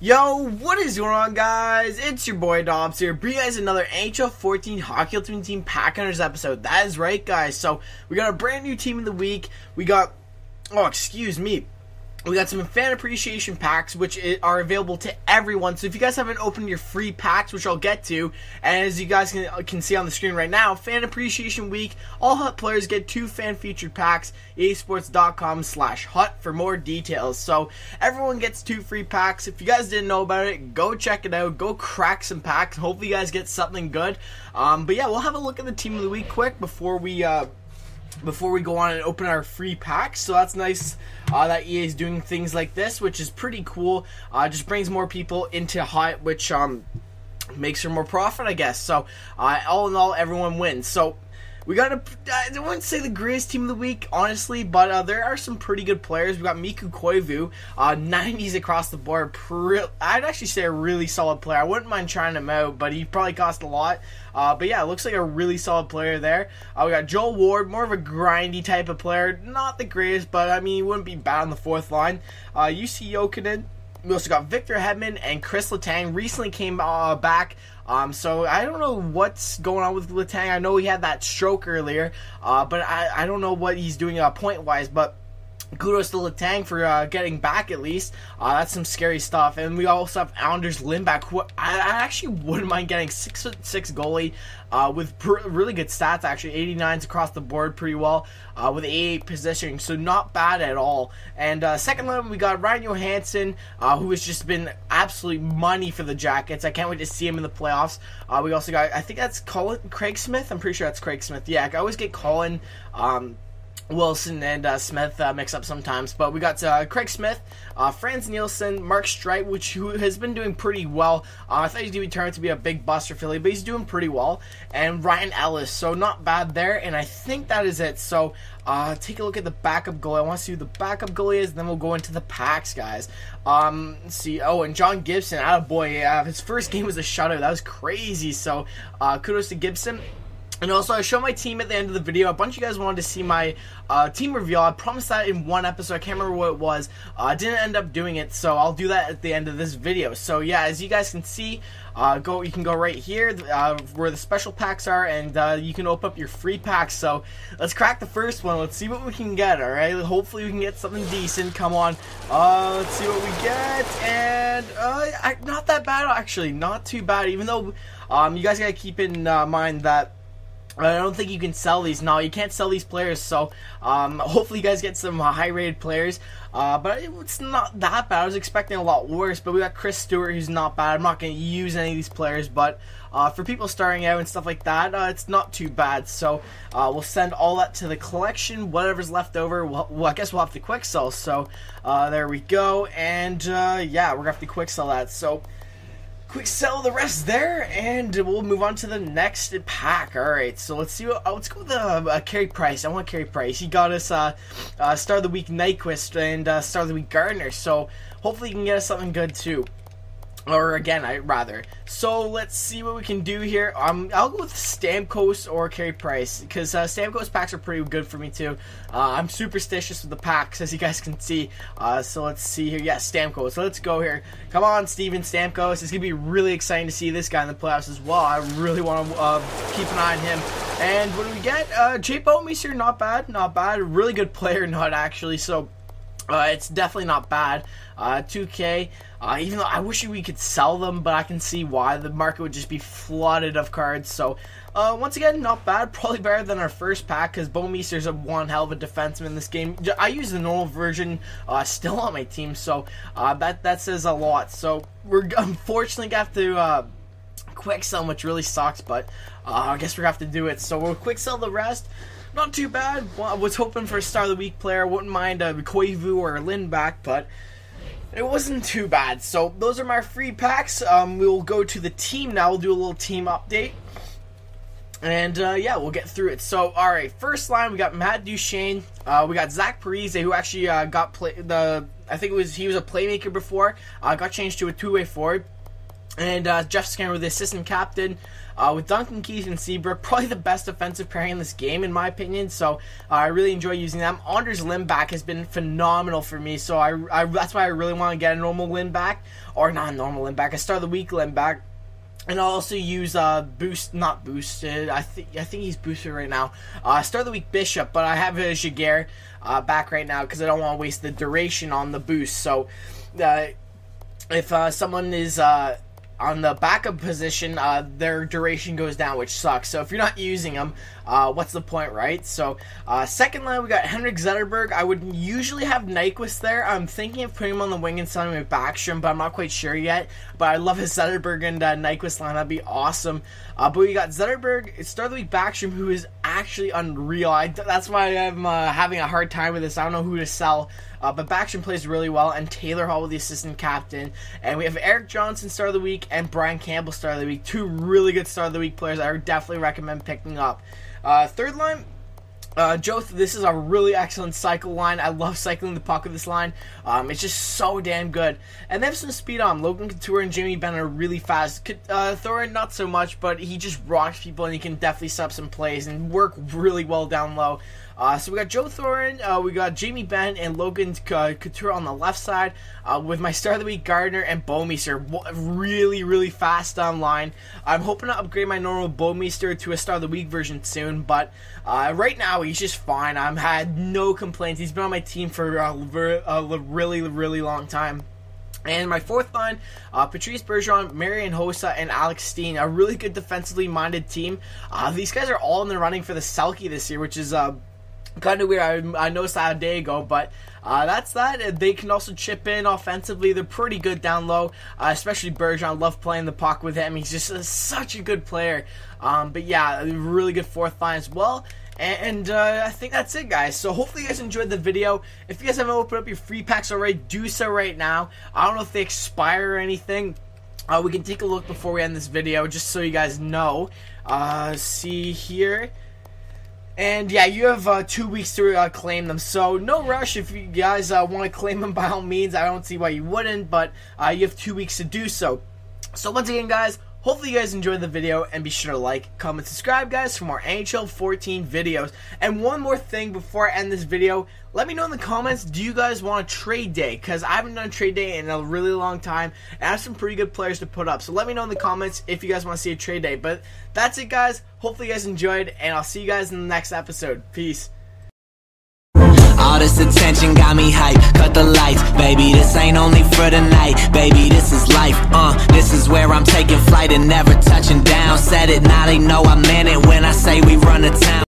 Yo, what is going on, guys? It's your boy Dobz here, bringing you guys another NHL 14 Hockey Ultimate Team Pack Hunters episode. That is right, guys. So, we got a brand new team of the week. We got, oh, excuse me, we got some fan appreciation packs, which are available to everyone. So if you guys haven't opened your free packs, which I'll get to, and as you guys can, can see on the screen right now, Fan Appreciation Week, all HUT players get two fan featured packs. easports.com slash HUT for more details. So everyone gets two free packs. If you guys didn't know about it, go check it out. Go crack some packs. Hopefully you guys get something good. Um, but yeah, we'll have a look at the team of the week quick before we. Uh, before we go on and open our free packs. So that's nice uh, that EA is doing things like this, which is pretty cool. Uh, just brings more people into HUT, which um, makes for more profit, I guess. So uh, all in all, everyone wins. So we got a, I wouldn't say the greatest team of the week, honestly, but uh, there are some pretty good players. We got Mikko Koivu, uh, 90s across the board. Pre- I'd actually say a really solid player. I wouldn't mind trying him out, but he probably cost a lot. Uh, but yeah, looks like a really solid player there. Uh, we got Joel Ward, more of a grindy type of player. Not the greatest, but I mean, he wouldn't be bad on the fourth line. Uh, Jussi Jokinen. We also got Victor Hedman and Chris Letang recently came uh, back. Um, so I don't know what's going on with Letang. I know he had that stroke earlier, uh, but I, I don't know what he's doing uh, point wise. But kudos to Letang for uh, getting back at least. Uh, that's some scary stuff. And we also have Anders Lindback, who I, I actually wouldn't mind getting six foot six goalie uh, with really good stats. Actually, 89s across the board, pretty well uh, with 88 positioning, so not bad at all. And uh, second line, we got Ryan Johansen, uh, who has just been absolute money for the Jackets. I can't wait to see him in the playoffs. We also got, I think that's Colin Craig Smith. I'm pretty sure that's Craig Smith. Yeah, I always get Colin. Um, Wilson and uh, Smith uh, mix up sometimes, but we got uh, Craig Smith, uh, Frans Nielsen, Mark Streit, which who has been doing pretty well. Uh, I thought he'd be turned out to be a big bust for Philly, but he's doing pretty well. And Ryan Ellis, so not bad there. And I think that is it. So uh, take a look at the backup goalie. I want to see who the backup goalie is, then we'll go into the packs, guys. Um, see. Oh, and John Gibson, out of boy, his first game was a shutout. That was crazy. So kudos to Gibson. And also, I show my team at the end of the video. A bunch of you guys wanted to see my uh, team reveal. I promised that in one episode. I can't remember what it was. Uh, I didn't end up doing it, so I'll do that at the end of this video. So yeah, as you guys can see, uh, go you can go right here uh, where the special packs are, and uh, you can open up your free packs. So let's crack the first one. Let's see what we can get. All right, hopefully we can get something decent. Come on, uh, let's see what we get, and not that bad actually, not too bad. Even though um, you guys gotta keep in mind that I don't think you can sell these. No, you can't sell these players. So um, hopefully you guys get some high-rated players. Uh, but it's not that bad. I was expecting a lot worse. But we got Chris Stewart, who's not bad. I'm not going to use any of these players, but uh, for people starting out and stuff like that, uh, it's not too bad. So uh, we'll send all that to the collection. Whatever's left over, we'll, well I guess we'll have to quick sell. So uh, there we go. And yeah, we're going to have to quick sell that. So quick sell the rest there, and we'll move on to the next pack. All right, so let's see what. Oh, let's go with the uh, Carey Price. I want Carey Price. He got us uh, uh, Star of the Week Nyquist and uh, Star of the Week Gardiner. So hopefully he can get us something good too or again, I rather. So let's see what we can do here. Um, I'll go with Stamkos or Carey Price because uh, Stamkos packs are pretty good for me too. Uh, I'm superstitious with the packs, as you guys can see. Uh, so let's see here. Yeah, Stamkos. So let's go here. Come on, Steven Stamkos. It's gonna be really exciting to see this guy in the playoffs as well. I really want to uh, keep an eye on him. And what do we get? Uh, Jay Bouwmeester, not bad, not bad. Really good player, not actually. So uh, it's definitely not bad. Uh, 2K, uh, even though I wish we could sell them, but I can see why the market would just be flooded of cards. So, uh, once again, not bad. Probably better than our first pack because Bouwmeester's a one hell of a defenseman in this game. I use the normal version uh, still on my team, so uh, that that says a lot. So we're unfortunately gonna have to quick sell, which really sucks, but I guess we're gonna have to do it. So we'll quick sell the rest not too bad. Well, I was hoping for a Star of the Week player. Wouldn't mind a Koivu or a Lindback, but it wasn't too bad. So those are my free packs. Um, we'll go to the team now. We'll do a little team update. And uh, yeah, we'll get through it. So, all right, first line we got Matt Duchene. Uh, we got Zach Parise, who actually uh, got play the. I think it was he was a playmaker before. Uh, got changed to a two-way forward. and uh, Jeff Skinner, the assistant captain. Uh, with Duncan Keith and Seabrook, probably the best defensive pairing in this game, in my opinion. So uh, I really enjoy using them. Anders Lindback has been phenomenal for me, so I, I that's why I really want to get a normal Lindback, or not a normal Lindback, a start the week Lindback. And I'll also use uh, boost, not boosted. I think I think he's boosted right now. Uh, start the week Bishop, but I have a Giguere uh, back right now because I don't want to waste the duration on the boost. So uh, if uh, someone is uh, on the backup position, uh, their duration goes down, which sucks. So if you're not using them, uh, what's the point, right? So uh, second line, we got Henrik Zetterberg. I would usually have Nyquist there. I'm thinking of putting him on the wing and selling with Backstrom, but I'm not quite sure yet. But I love his Zetterberg and uh, Nyquist line. That'd be awesome. Uh, but we got Zetterberg, start of the week Backstrom, who is actually unreal. I, that's why I'm uh, having a hard time with this. I don't know who to sell. Uh, but Backstrom plays really well, and Taylor Hall, with the assistant captain. And we have Erik Johnson, start of the week, and Brian Campbell, start of the week. Two really good start of the week players I would definitely recommend picking up. Uh, third line, uh, Joe, this is a really excellent cycle line. I love cycling the puck with this line. Um, it's just so damn good. And they have some speed on. Logan Couture and Jamie Benn are really fast. Uh, Thornton, not so much, but he just rocks people and he can definitely set up some plays and work really well down low. Uh, so we got Joe Thornton, uh, we got Jamie Benn and Logan uh, Couture on the left side, uh, with my star of the week Gardiner and Bouwmeester really, really fast online. I'm hoping to upgrade my normal Bouwmeester to a star of the week version soon, but uh, right now he's just fine. I've had no complaints. He's been on my team for a, a really, really long time. And my fourth line, uh, Patrice Bergeron, Marian Hossa, and Alex Steen, a really good defensively minded team. Uh, these guys are all in the running for the Selke this year, which is uh, kind of weird. I, I a day ago, but uh, that's that. They can also chip in offensively. They're pretty good down low, uh, especially Bergeron. Love playing the puck with him. He's just a, such a good player. Um, but yeah, really good fourth line as well. And uh, I think that's it, guys. So hopefully you guys enjoyed the video. If you guys haven't opened up your free packs already, do so right now. I don't know if they expire or anything. Uh, we can take a look before we end this video, just so you guys know. Uh, see here. And yeah, you have uh, two weeks to uh, claim them. So no rush if you guys uh, want to claim them by all means. I don't see why you wouldn't, but uh, you have two weeks to do so. So once again, guys, Hopefully you guys enjoyed the video and be sure to like, comment, subscribe guys for more NHL 14 videos. And one more thing before I end this video, let me know in the comments, do you guys want a trade day? Because I haven't done trade day in a really long time and I have some pretty good players to put up. So let me know in the comments if you guys want to see a trade day. But that's it guys. Hopefully you guys enjoyed and I'll see you guys in the next episode. Peace. All this attention got me hype. Cut the lights, baby. This ain't only for the night, baby. This is life. Uh, this is where I'm taking flight and never touching down. Said it, now they know I meant it when I say we run the town.